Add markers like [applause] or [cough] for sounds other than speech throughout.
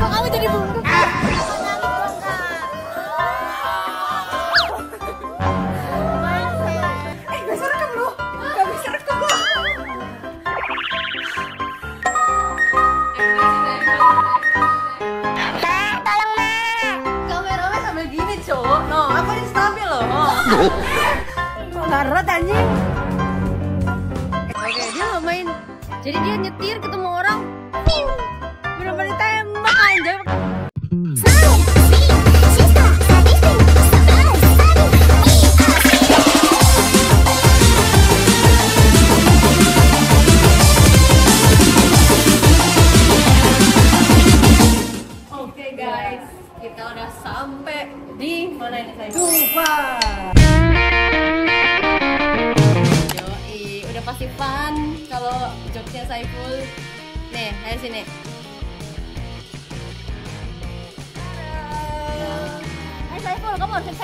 kok kamu jadi. Kok gak red anjing? Oke, dia nggak main. Jadi dia nyetir ketemu orang. piu.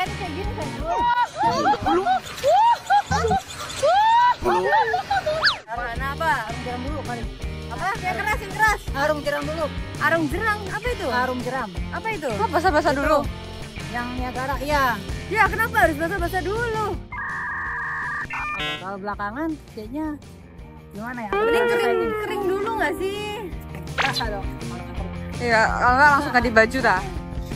Harus kayak gini apa? Arung jeram dulu kali. Apa? Yang keras, yang keras. Arung jeram dulu. Arung jerang, apa itu? Arung jeram. Apa itu? Kok basah-basah dulu? Yang Niagara, iya. Ya, kenapa harus basah-basah dulu? Kalau belakangan kayaknya gimana ya? Mending kering, kering dulu nggak sih? Rasa dong. Iya, kalau nggak langsung ganti baju dah.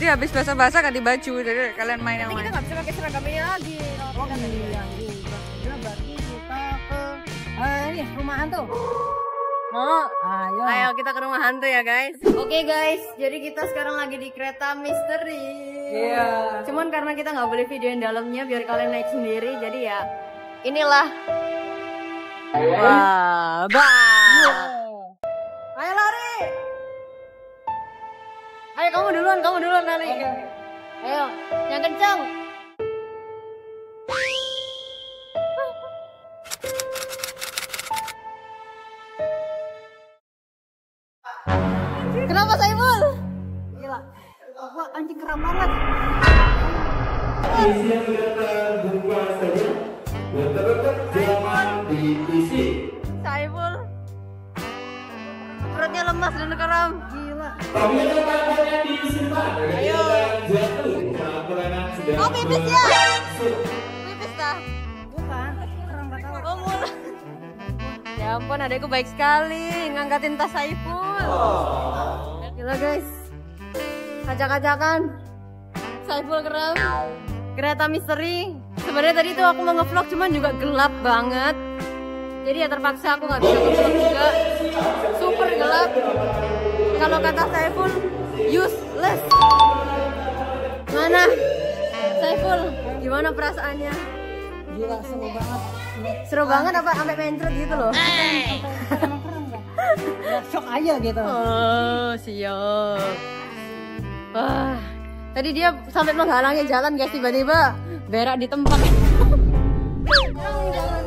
Jadi habis basah-basah ganti baju, jadi kalian main yang Nanti kita nggak bisa pakai seragam ini lagi. Oh iya juga. Ya berarti kita ke eh ini rumah hantu. Mau? Ayo. Ayo kita ke rumah hantu ya guys. Oke guys, jadi kita sekarang lagi di kereta misteri. Iya. Cuman karena kita nggak boleh videoin dalamnya biar kalian naik sendiri, jadi ya inilah. Wah, bah. Ayo lari. Ayo kamu duluan, kamu duluan lari. Ayo, yang kencang. Kenapa Saiful? Gila. Wah, anjing keren banget. Isian data buka saja terdapat zaman diisi. Saiful. Perutnya lemas dan kram. Tapi disimpan jatuh Oh pipis ya? Pipis dah. Bukan. Tahu. Oh mulut. Ya ampun adekku baik sekali ngangkatin tas Saiful. Gila guys. Ajak-ajakan. Saiful keren. Kereta misteri. Sebenarnya tadi tuh aku mau ngevlog cuman juga gelap banget. Jadi ya terpaksa aku nggak bisa ngevlog juga. Super gelap. Kalau kata Saiful, useless. Mana? Saiful, gimana perasaannya? Gila seru banget. Seru banget apa sampai mencret gitu loh. Emang keren gak? Ya shock aja gitu. Oh, siap. Wah, tadi dia sampai menghalangi jalan guys tiba-tiba berak di tempat.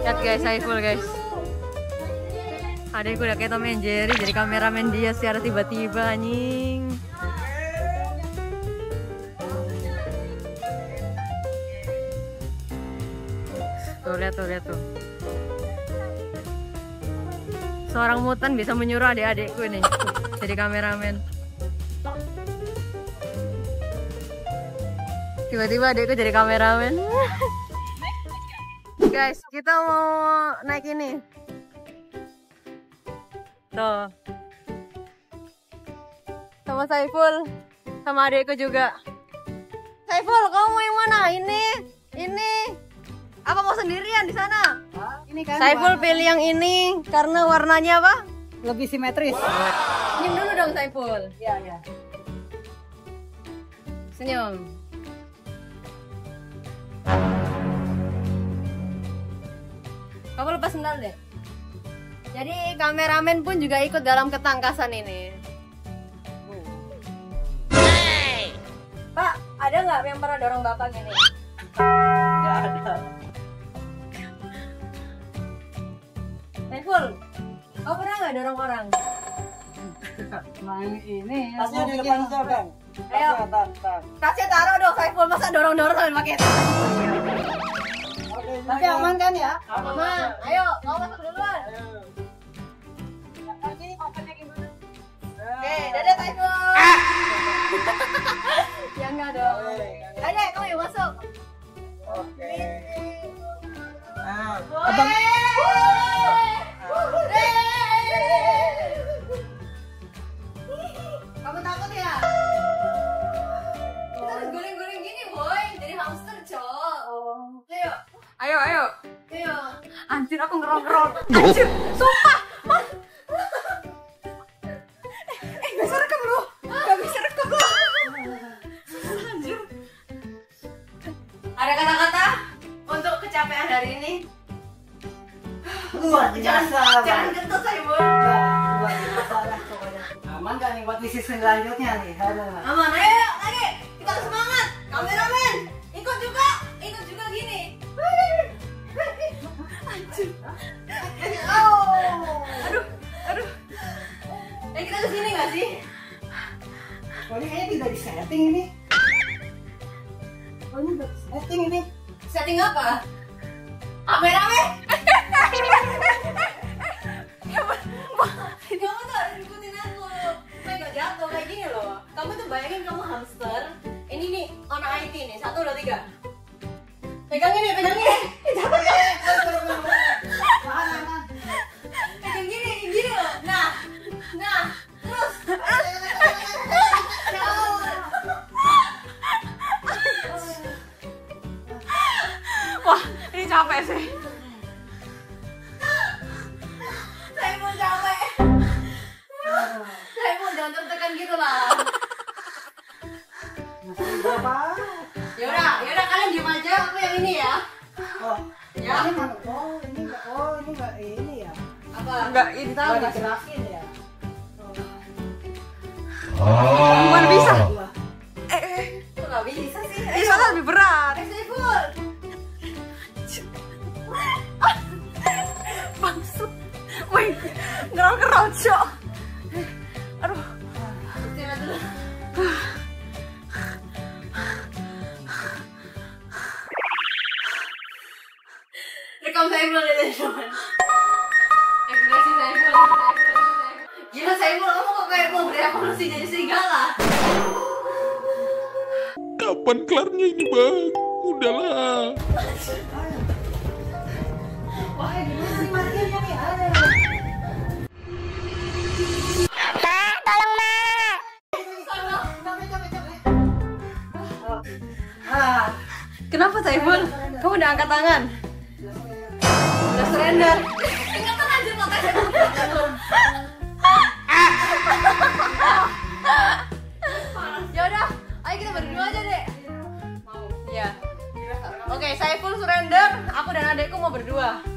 Lihat guys, Saiful guys. Adekku udah kayak Tom Jerry jadi kameramen dia secara tiba-tiba anjing. Tuh lihat tuh lihat tuh. Seorang mutan bisa menyuruh adik-adikku nih jadi kameramen. Tiba-tiba adikku jadi kameramen. [laughs] Guys, kita mau naik ini. Tuh. Sama Saiful. Sama adikku juga. Saiful, kamu mau yang mana? Ini? Ini? Apa mau sendirian di sana? Ini kan Saiful warna- pilih yang ini karena warnanya apa? lebih simetris. Senyum dulu dong Saiful. Iya, iya. Senyum. Kamu lepas sendal deh. Jadi kameramen pun juga ikut dalam ketangkasan ini. Pak, ada nggak yang pernah dorong bapak gini? Enggak ada. Saiful, kau pernah nggak dorong orang? Main ini. Tasnya di depan tuh, Bang. Ayo. Tas, tas, tas. Tasnya taruh dong Saiful, masa dorong-dorong sambil pakai tas? Oke, aman kan ya? Aman, ayo, kau masuk duluan. hey, dadah taiko, ah. [laughs] ya enggak dong. Oh, ya dadah kamu yuk masuk. Oke. Okay. nah. Abang. Kamu takut ya? Guling-guling gini boy. Jadi hamster ayo. Ayo ayo. Ayo. Anjir aku ngerong-ngerong anjir. Sumpah This is in line, you can't leave. Hello. အမနဲ့ ini capek Ah, Kenapa Saiful? Kamu udah angkat tangan? Udah surrender? Ingatan Ya udah, ayo kita berdua aja deh. Mau? Iya. Oke, Saiful surrender. Aku dan adekku mau berdua.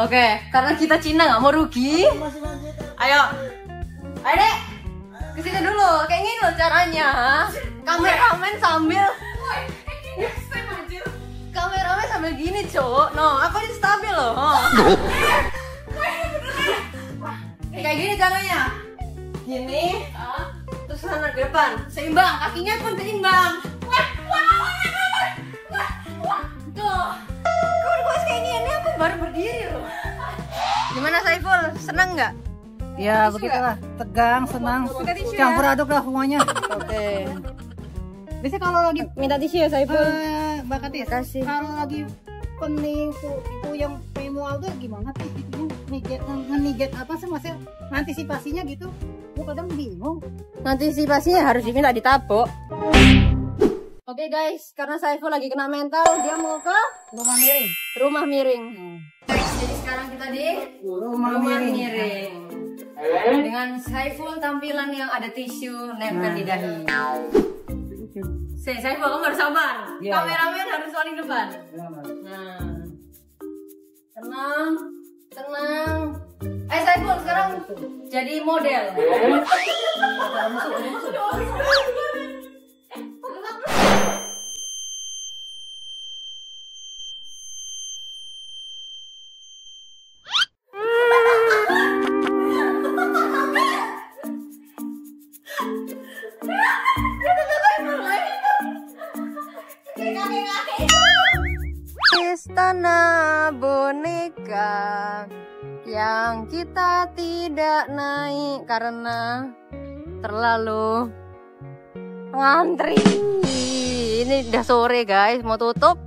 Oke, karena kita Cina nggak mau rugi. Ayo, ayo dek, ke sini dulu. Kayak gini loh caranya. Kameramen sambil kameramen sambil gini cowok no aku ini stabil loh oh. kayak gini caranya gini terus sana ke depan seimbang kakinya pun seimbang kau udah kayak gini? Aku baru berdiri loh. Gimana Saiful? Seneng nggak? Ya begitulah. Tegang, senang, tisu ya. campur aduk lah semuanya. oke. Biasanya kalau lagi minta tisu ya Saiful? Mbak Katis, Makasih. kalau lagi penipu itu yang manual tuh gimana sih? Itunya niget niget apa sih maksudnya antisipasinya gitu? Gue kadang bingung. Antisipasinya harus diminta ditabok Oke guys, karena Saiful lagi kena mental, dia mau ke rumah miring rumah miring. Jadi sekarang kita di rumah, rumah miring, miring. Dengan Saiful tampilan yang ada tisu nempel di dahi. Si Saiful kamu harus sabar. Iya, Kameramen harus paling depan. Nah, tenang, tenang. Eh Saiful sekarang jadi model. [laughs] Istana boneka yang kita tidak naik karena terlalu ngantri. Ini udah sore guys, mau tutup.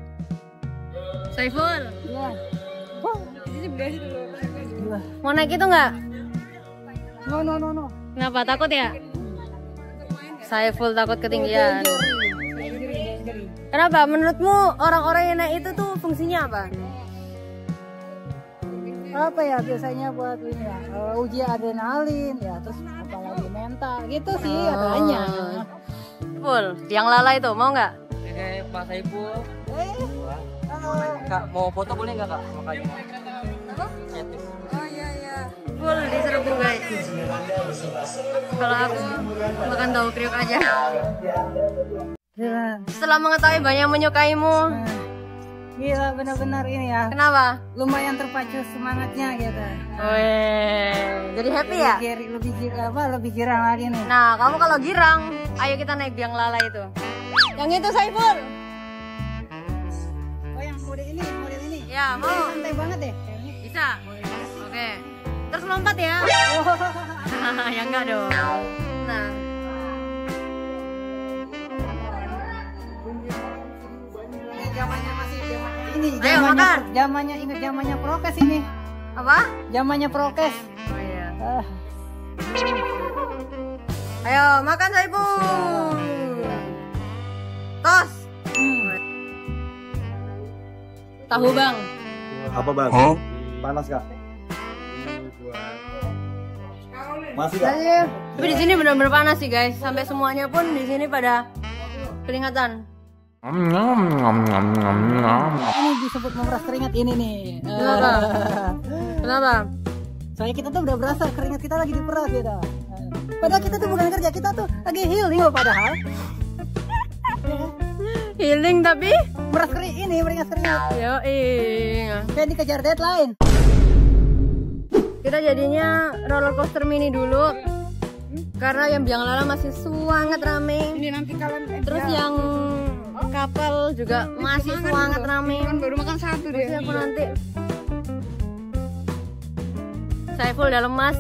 Saiful, Iya. mau naik itu nggak? No no no no. Kenapa takut ya? Saiful takut ketinggian. Kenapa? Menurutmu orang-orang yang naik itu tuh fungsinya apa? Apa ya biasanya buat ini ya eh, uji adrenalin ya terus apalagi mental gitu sih katanya. Full, yang lala itu mau nggak? Kayak Pak Saiful. Eh, Kak, mau foto boleh nggak kak? Makanya. Oh iya iya. Full diserbu guys. Kalau aku makan tahu kriuk aja. Setelah mengetahui banyak menyukaimu, gila benar-benar ini ya kenapa? lumayan terpacu semangatnya gitu. Weh, jadi happy ya? Lebih, lebih gi- apa lebih girang lagi nih. Nah, kamu kalau girang, ayo kita naik biang lala itu. Yang itu Saiful. Oh yang model ini, model ini. Ya, mau. Santai banget deh. Bisa. Oke. Terus lompat ya. [laughs] ya enggak dong. Nah, zamannya ini Ayo, zamannya makan. zamannya ingat zamannya prokes ini. apa? Zamannya prokes. Oh iya. Ah, Ayo, makan Saiful. Tos. Tahu, Bang. Apa bang? Panas kak? Masih kak? Tapi di sini benar-benar panas sih, guys. Sampai semuanya pun di sini pada kelihatan. Ini disebut memeras keringat ini nih. Kenapa? Ah. Kenapa? Soalnya kita tuh udah berasa keringat kita lagi diperas gitu. Padahal kita tuh bukan kerja, kita tuh lagi healing loh padahal. Healing tapi Meras keringat ini, meringkas keringat. yo Kayak dikejar deadline. Kita jadinya roller coaster mini dulu karena yang biang lala masih sangat rame. Ini nanti kalian Terus yang kapal juga masih sangat rame. baru makan satu Terus aku nanti Saiful udah lemas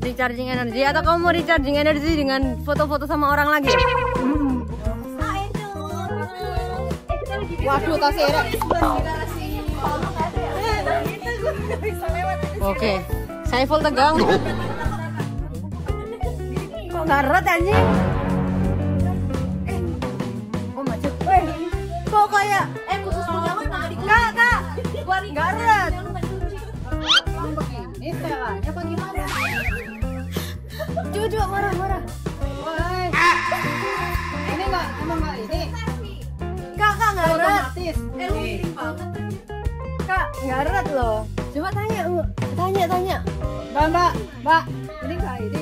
recharging energi atau kamu mau recharging energi dengan foto-foto sama orang lagi? Waduh, tasnya Era. Oke, Saiful tegang. [laughs] Kok erat anjing? Kok kayak eh khusus punya Kak, kak, nggak erat. Ini setelahnya apa gimana? Coba coba marah marah. Woi. Ini enggak emang enggak ini. Kak, kak nggak erat. Otomatis. Kak, nggak erat loh. Coba tanya, tanya, tanya. Mbak, Mbak, Mbak. Ini enggak ini.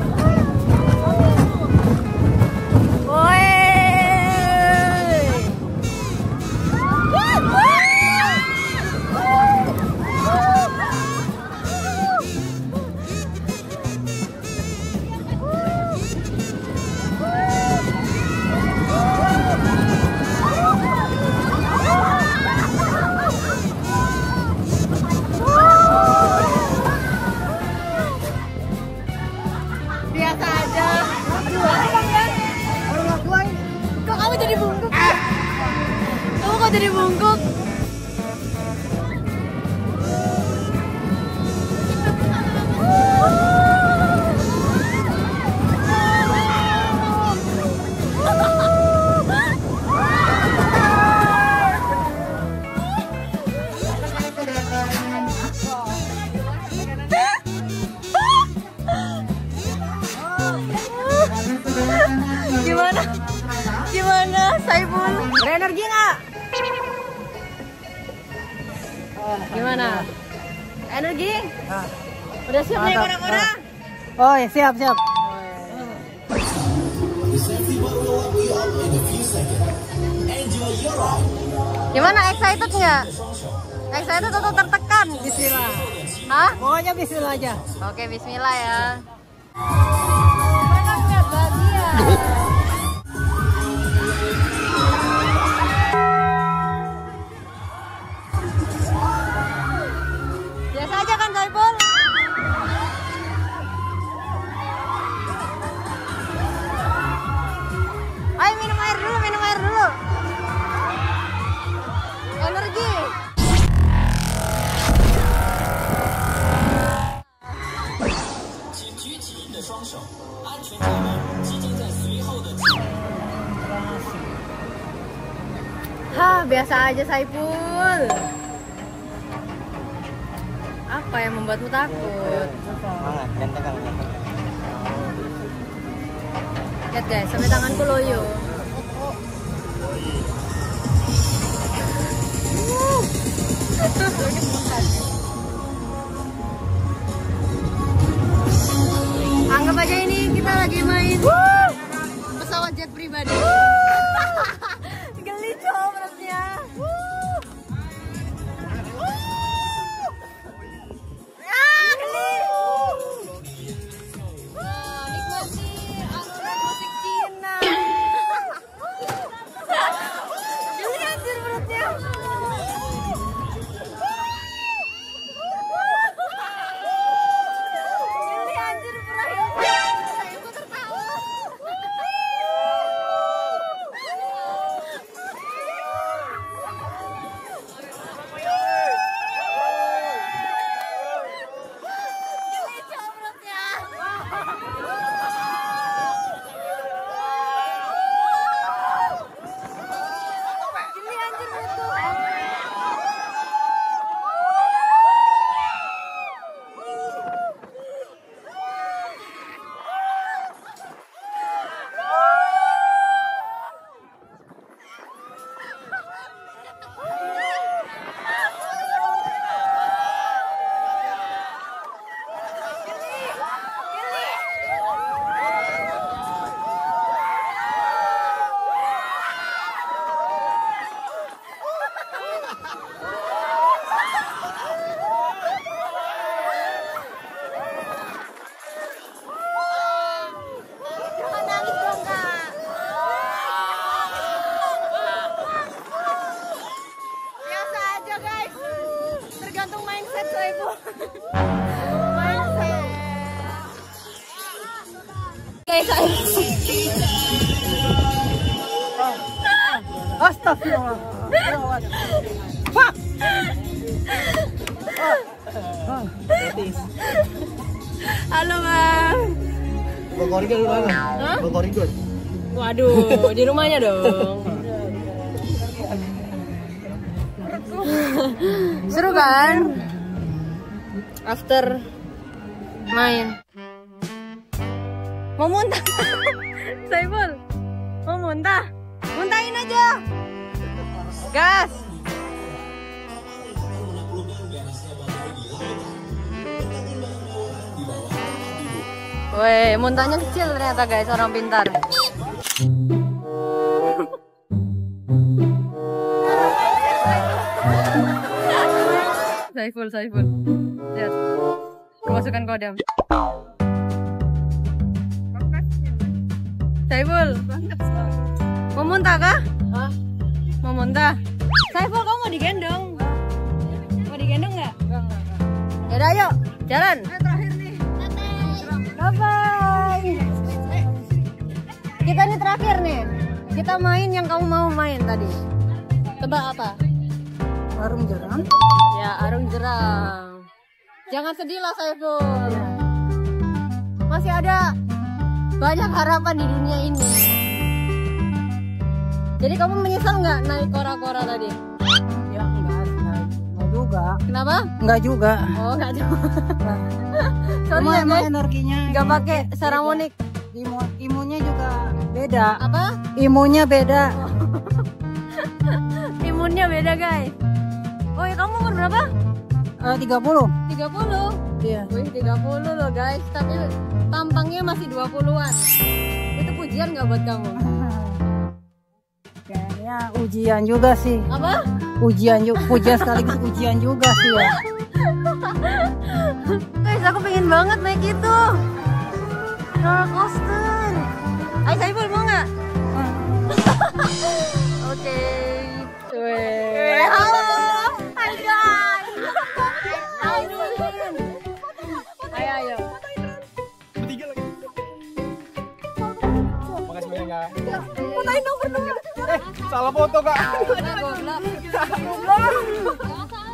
Oke, siap, siap. Gimana excited nggak? Excited atau tertekan? Bismillah. Hah? Pokoknya bismillah aja. Oke, bismillah ya. Biasa aja di rumahnya dong. Seru kan? After main. Mau muntah? [laughs] Saiful, mau muntah? Muntahin aja. Gas. Weh, muntahnya kecil ternyata guys, orang pintar. Saiful, Saiful. Lihat. Kemasukan kodam. Saiful. Mau muntah kah? Mau muntah? Saiful, kamu mau digendong? Mau digendong nggak? Yaudah, ayo. Jalan. terakhir nih. Bye-bye. Kita ini terakhir nih. Kita main yang kamu mau main tadi. Tebak apa? Warung jerang. Ya, arung jerang. Jangan sedih lah Saiful. Masih ada banyak harapan di dunia ini. Jadi kamu menyesal nggak naik kora-kora tadi? Ya enggak, enggak, enggak juga. Kenapa? Enggak juga. Oh, nggak juga. [laughs] Sorry Cuma ya emang energinya nggak pakai saramonik. imu, imunnya juga beda. Apa? Imunnya beda. [laughs] Imunnya beda guys. Oh, ya kamu umur berapa? Eh, 30. 30. Iya. Wih, 30 loh guys, tapi tampangnya masih 20-an. Itu pujian nggak buat kamu? [laughs] Kayaknya ujian juga sih. Apa? ujian juga ujian sekaligus ujian juga sih ya [laughs] Guys, aku pengen banget naik itu. Roller coaster. Ayo Saiful mau nggak? [laughs] Oke. Weh. Halo. Kak. Fotoin dong berdua. Salah foto kak.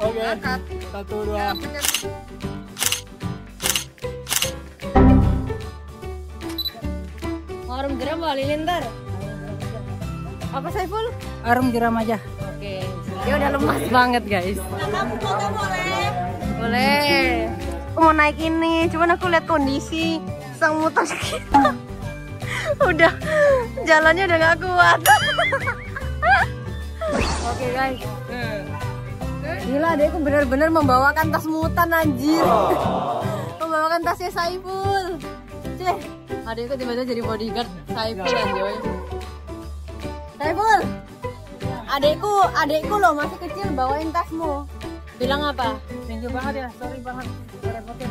Oke. Satu dua. Warung geram halilintar. Apa Saiful? arung jeram aja Oke. Dia udah lemas banget guys. Boleh. Aku mau naik ini, cuman aku lihat kondisi sang motor kita. [laughs] udah jalannya udah gak kuat. Oke guys. Gila adekku bener-bener membawakan tas mutan anjir. membawakan tasnya Saiful. Ceh, adekku tiba-tiba jadi bodyguard Saiful anjoy. Saiful, adekku, adekku loh masih kecil bawain tasmu. Bilang apa? thank you banget ya sorry banget repotin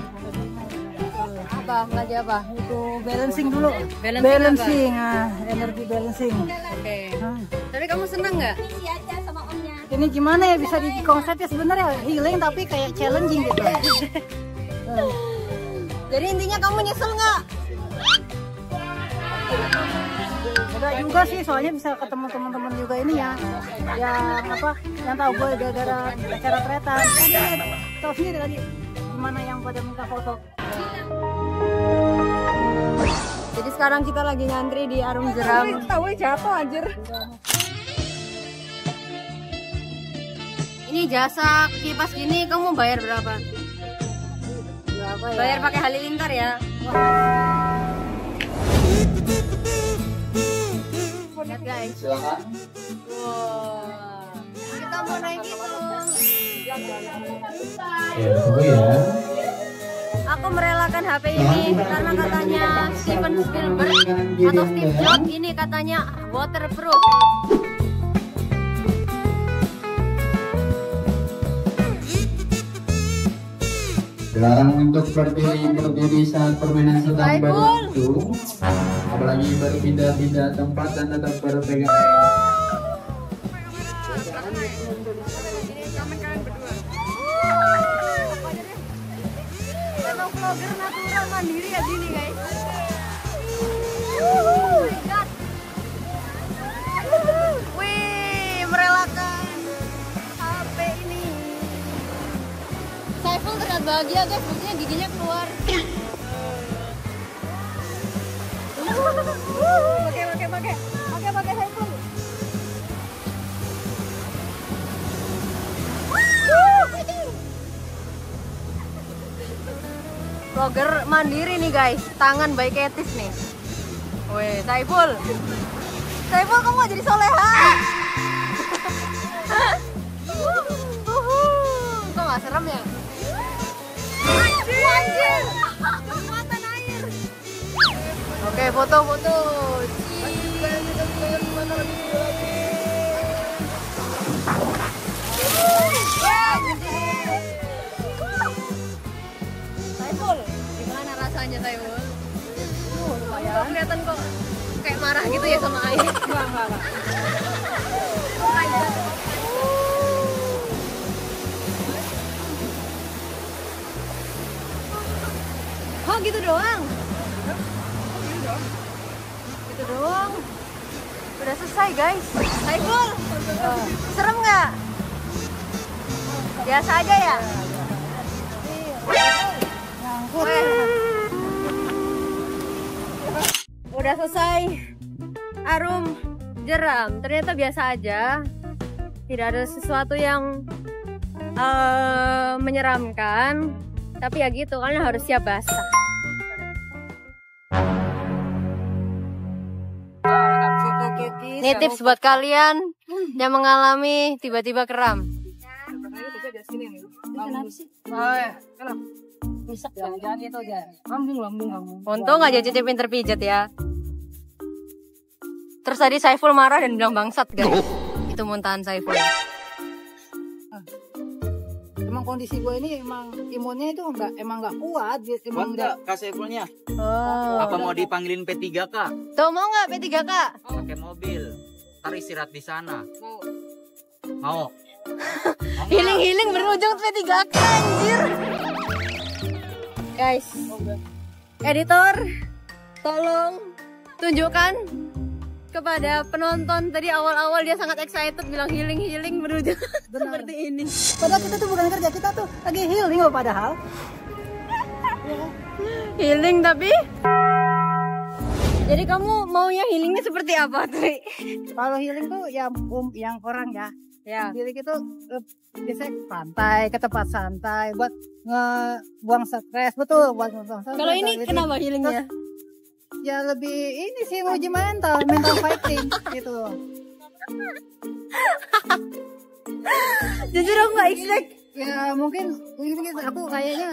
Apa? Lagi apa? itu balancing dulu Balancing balancing ah energi balancing Oke. Ah. Tapi kamu seneng nggak? ini gimana ya bisa di konsep ya sebenarnya healing tapi kayak challenging gitu [laughs] Jadi intinya kamu nyesel nggak? enggak juga sih soalnya bisa ketemu teman-teman juga ini ya yang apa yang tahu gue gara-gara acara kereta tadi tahu sendiri tadi gimana yang pada minta foto Jadi sekarang kita lagi ngantri di Arum Jeram. Tahu jatuh anjir. Ini jasa kipas gini kamu bayar berapa? berapa ya Bayar pakai halilintar ya. Lihat guys. Silakan. Wow. Kita mau naik itu. Ya, tunggu ya. Aku merelakan HP ini karena katanya Steven Spielberg atau Steve Jobs ini katanya waterproof. Dilarang untuk berdiri berdiri saat permainan sedang berlangsung. Apalagi berpindah-pindah tempat dan tetap berpegang. Vlogger natural mandiri ya gini guys. Oh my god. Wih, merelakan HP ini. Saiful terlihat bahagia guys, buktinya giginya keluar. Pakai, pakai, pakai Vlogger mandiri nih guys, tangan baik etis nih. Weh, Saiful. Saiful kamu gak jadi soleha. [laughs] Kok gak serem ya? Anjir! Muatan air. Oke, foto-foto. Saiful, Saiful? Uh, lumayan. Kok kelihatan kok kayak marah gitu ya sama air? Enggak, enggak, enggak. Oh gitu doang? Gitu doang? Udah selesai guys Saiful, serem nggak? Biasa aja ya? Weh. Udah selesai Arum jeram Ternyata biasa aja Tidak ada sesuatu yang eh, Menyeramkan Tapi ya gitu Kalian harus siap basah Ini tips buat kalian Yang mengalami tiba-tiba keram Untung aja Cici pinter pijat ya. Terus tadi Saiful marah dan bilang bangsat guys. Itu muntahan Saiful. kondisi gue ini emang imunnya itu enggak emang enggak kuat emang nggak Kak Saifulnya? Oh. Apa mau dipanggilin P3K? Tuh mau nggak P3K? Pakai mobil. Ntar istirahat di sana. Mau. Mau. [laughs] Healing healing berujung P3K anjir. Guys, editor, tolong tunjukkan kepada penonton tadi awal-awal dia sangat excited bilang healing healing [laughs] berujung seperti ini. Padahal kita tuh bukan kerja, kita tuh lagi healing loh padahal. Healing tapi jadi kamu maunya healingnya seperti apa, Tri? Kalau healing tuh ya um, yang orang ya. Ya. Healing itu eh, biasanya ke pantai, ke tempat santai buat ngebuang stres, betul buat ngebuang stres. Kalau ini kenapa healingnya? Ya lebih ini sih uji mental, mental fighting gitu loh. Jujur aku nggak expect. Ya mungkin ini aku kayaknya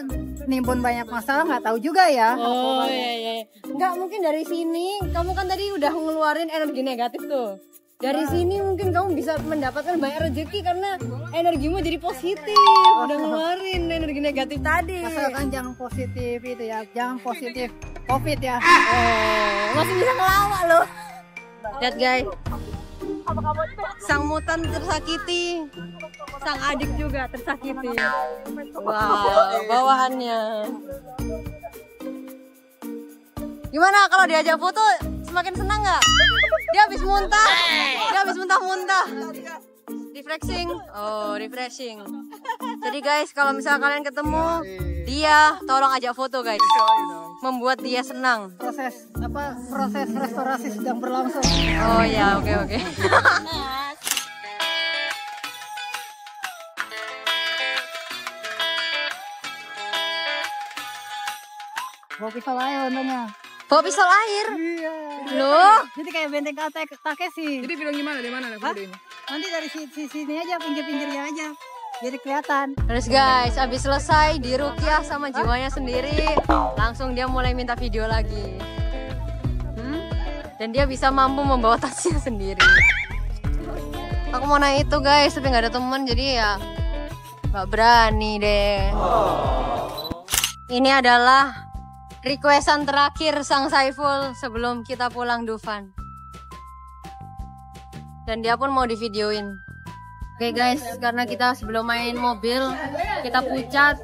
nimbun banyak masalah nggak tahu juga ya. Oh iya iya. Enggak mungkin dari sini kamu kan tadi udah ngeluarin energi negatif tuh. Dari sini mungkin kamu bisa mendapatkan banyak rezeki karena energimu jadi positif. Udah [laughs] ngeluarin energi negatif tadi. Asalkan jangan positif itu ya, jangan positif covid ya. Oh, masih bisa ngelawak loh. Lihat guys. Sang mutan tersakiti. Sang adik juga tersakiti. Wow, bawaannya. Gimana kalau diajak foto semakin senang nggak? Dia habis muntah. Dia habis muntah-muntah. Refreshing. Oh, refreshing. Jadi guys, kalau misalnya kalian ketemu dia, tolong ajak foto guys. Membuat dia senang. Proses apa? Proses restorasi sedang berlangsung. Oh ya, oke oke. Bawa pisau aja untungnya. Bawa pisau air. Iya. Loh, Jadi kayak benteng kata Takeshi. Jadi bilang gimana? Di mana? Nanti dari sini aja, pinggir-pinggirnya aja. Jadi kelihatan. Terus guys, habis selesai di Rukiah sama jiwanya sendiri, langsung dia mulai minta video lagi. Hmm? Dan dia bisa mampu membawa tasnya sendiri. Aku mau naik itu guys, tapi nggak ada teman jadi ya nggak berani deh. Ini adalah requestan terakhir Sang Saiful sebelum kita pulang Dufan. Dan dia pun mau divideoin. Oke guys, karena kita sebelum main mobil kita pucat.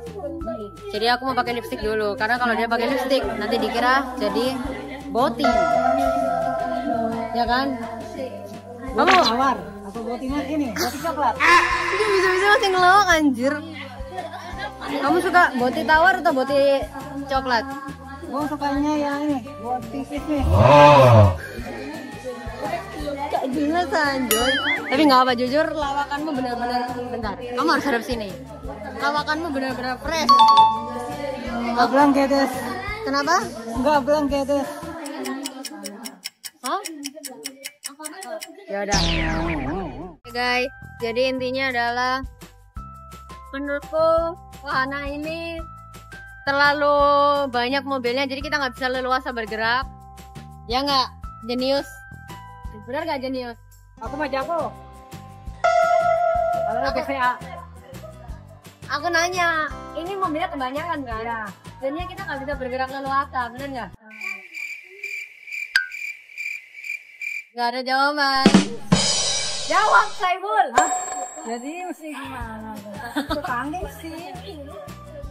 Jadi aku mau pakai lipstick dulu karena kalau dia pakai lipstick nanti dikira jadi boti. Ya kan? Kamu Tawar. Atau botinya ini, boti coklat. Ini bisa-bisa masih ngelawak anjir. Kamu suka boti tawar atau boti coklat? Gue sukanya yang ini, boti sis nih. Gak jelas anjoy. Tapi nggak apa jujur lawakanmu benar-benar bentar. Kamu harus hadap sini. Lawakanmu benar-benar fresh. Enggak bilang gedes. Kenapa? Enggak bilang gedes. Hah? Ya udah. Oke guys, jadi intinya adalah menurutku wahana ini terlalu banyak mobilnya jadi kita nggak bisa leluasa bergerak. Ya nggak, jenius. Benar nggak jenius? Aku mah jago. Kalau PCA. Aku nanya, ini mobilnya kebanyakan kan? Ya. Jadinya kita nggak bisa bergerak leluasa, benar nggak? Nggak ada jawaban. Jawab, Saiful. Jadi mesti gimana? Itu tanggung sih.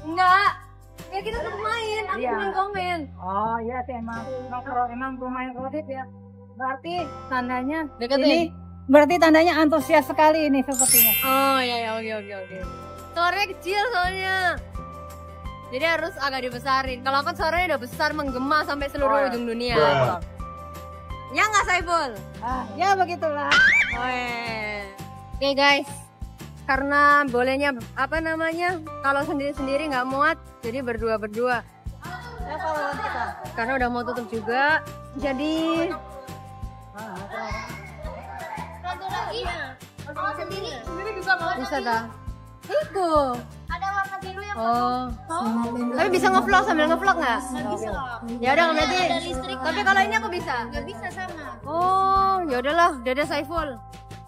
Enggak. Ya kita tetap main, aku Iya. main komen. Oh iya sih emang emang pro emang pemain kreatif ya. Berarti tandanya Deketin. ini berarti tandanya antusias sekali ini sepertinya. Oh iya iya oke oke oke. Suaranya kecil soalnya. Jadi harus agak dibesarin. Kalau kan suaranya udah besar menggema sampai seluruh ujung dunia. Ya nggak Saiful? Ah, ya begitulah. Oh, iya. Oke guys, karena bolehnya apa namanya? Kalau sendiri-sendiri nggak muat, jadi berdua-berdua. Siapa lawan kita? Karena udah mau tutup juga, jadi bisa dah. Iku. Ada warna biru yang Oh. Tapi bisa ngevlog sambil ngevlog nggak? bisa. Ya udah berarti. Tapi kalau ini aku bisa. Gak bisa sama. Oh, ya udahlah, dadah Saiful.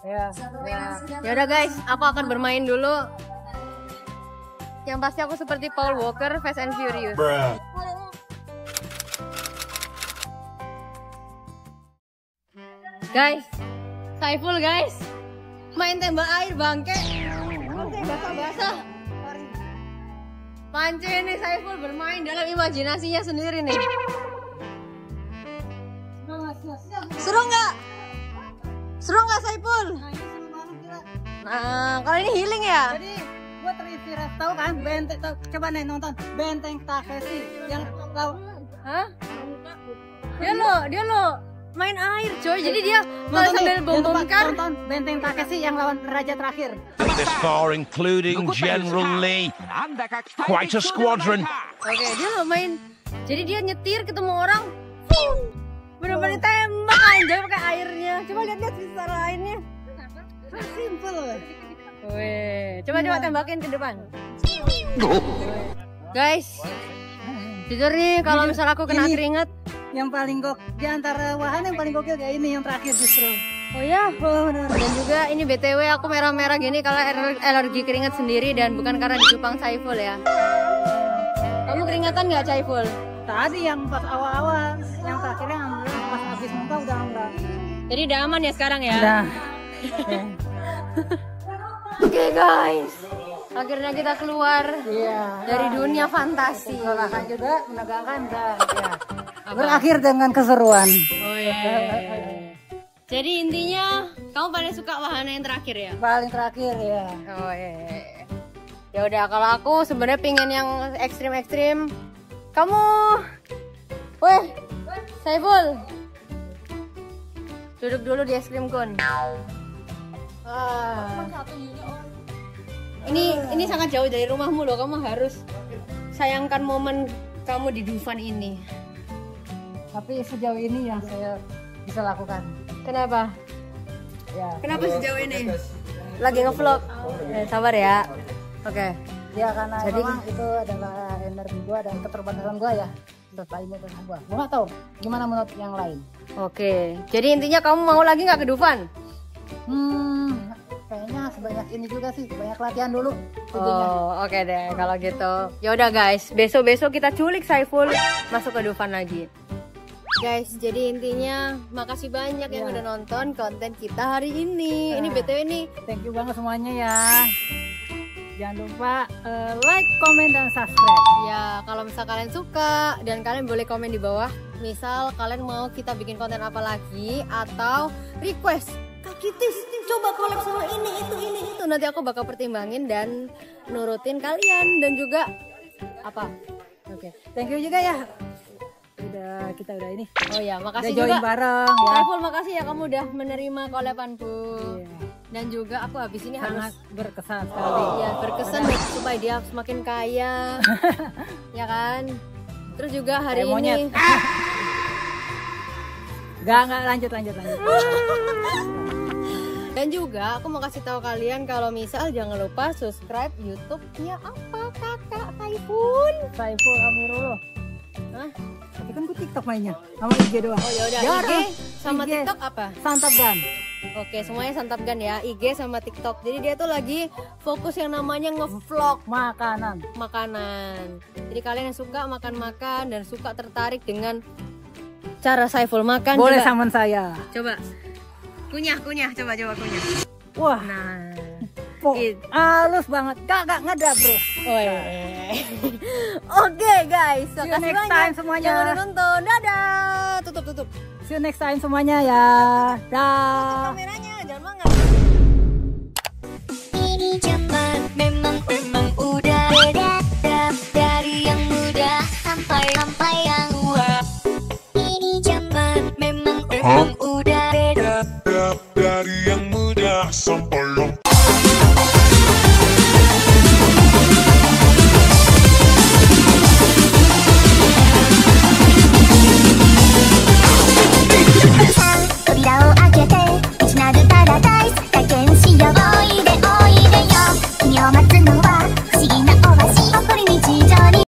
Ya. Ya udah guys, aku akan bermain dulu. Yang pasti aku seperti Paul Walker, Fast and Furious. Guys, Saiful guys, main tembak air bangke. Oke, basah-basah. Mance nih Saiful bermain dalam imajinasinya sendiri nih. Seru nggak? Seru nggak Saiful? Nah, kalau ini healing ya? Jadi gua terinspirasi tahu kan benteng tahu, coba nih nonton benteng Takeshi yang tahu Hah? Dia lo, dia lo main air coy. Jadi dia nonton sambil bom bom kan. nonton benteng Takeshi yang lawan raja terakhir. This far, including General Lee. Quite a squadron. Oke, dia lo main. Jadi dia nyetir ketemu orang. Bener-bener tembak aja pakai airnya. Coba lihat-lihat sisa lainnya. Simple loh. Weh, coba coba tembakin ke depan. Guys, jujur nih kalau misal aku kena Ini. keringat, Yang paling gok di antara wahana yang paling gokil kayak ini yang terakhir justru. oh ya. Oh, benar. Dan juga ini BTW aku merah-merah gini kalau aler- alergi keringat sendiri dan bukan karena di Jepang Saiful ya. Kamu keringatan nggak Saiful? Tadi yang pas awal-awal, yang terakhirnya alhamdulillah pas habis muntah udah enggak. Jadi udah aman ya sekarang ya? Udah. [laughs] Oke guys, akhirnya kita keluar Iya. dari dunia fantasi. Kakak juga menegakkan dan ya. [laughs] Berakhir dengan keseruan. Oh iya. Jadi intinya kamu paling suka wahana yang terakhir ya? Paling terakhir ya. Oh iya. Ya udah kalau aku sebenarnya pingin yang ekstrim-ekstrim. Kamu, weh, Saiful, duduk dulu di es krim kun. Ah. Ini ini sangat jauh dari rumahmu loh. Kamu harus sayangkan momen kamu di Dufan ini. Tapi sejauh ini yang saya bisa lakukan. Kenapa? Ya. Kenapa sejauh ini? Lagi ngevlog. Eh, sabar ya. Oke. Ya karena Jadi- memang itu adalah energi gua dan keterbatasan gua ya. Sesuai motivasi gua. Gua nggak tahu gimana menurut yang lain. Oke. Jadi intinya kamu mau lagi nggak ke Dufan? Hmm, kayaknya sebanyak ini juga sih, banyak latihan dulu. intinya. Oh, oke deh kalau gitu. Ya udah guys, besok-besok kita culik Saiful masuk ke Dufan lagi. Guys, jadi intinya makasih banyak yang Ya. udah nonton konten kita hari ini. Ini BTW nih. Thank you banget semuanya ya. Jangan lupa eh, like, comment, dan subscribe. Ya, kalau misal kalian suka dan kalian boleh komen di bawah. Misal kalian mau kita bikin konten apa lagi atau request Kak Kitis, coba collab sama ini, itu, ini, itu. Nanti aku bakal pertimbangin dan nurutin kalian dan juga apa? Oke, thank you juga ya. Udah kita udah ini. Oh ya, makasih Udah join juga. bareng ya. Saiful, makasih ya kamu udah menerima kolepanku. Dan juga aku habis ini harus Sangat berkesan sekali. ya berkesan deh, supaya dia semakin kaya. [laughs] ya kan? Terus juga hari Kayak ini [laughs] Gak, gak lanjut lanjut lanjut. [laughs] Dan juga aku mau kasih tahu kalian kalau misal jangan lupa subscribe YouTube-nya apa kakak Saiful. Saiful Amirullah. Hah? Tapi kan gue TikTok mainnya sama IG doang. Oh ya udah Ya, IG sama IG. TikTok apa? Santap kan? Oke semuanya santapkan ya IG sama TikTok. Jadi dia tuh lagi fokus yang namanya ngevlog Makanan. makanan. Jadi kalian yang suka makan-makan dan suka tertarik dengan cara Saiful makan Boleh coba, saman saya. coba Kunyah, kunyah. Coba, coba kunyah. Wah. Nah. Oh, halus banget. Gak, gak ngedap bro. Oh, iya. [laughs] Oke okay, guys, See you next banyak. time semuanya. Jangan nonton. Dadah. Tutup, tutup. See you next time semuanya ya. Dah. Ini zaman memang memang udah dari yang muda sampai sampai yang tua. Ini zaman memang huh?